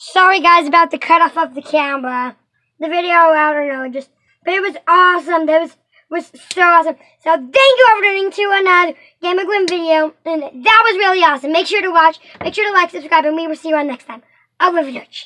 Sorry guys about the cut off of the camera. The video, I don't know, just but it was awesome. That was was so awesome. So thank you for tuning to another Gamer Gwen video. And that was really awesome. Make sure to watch, make sure to like, subscribe, and we will see you all next time. Arrivederci.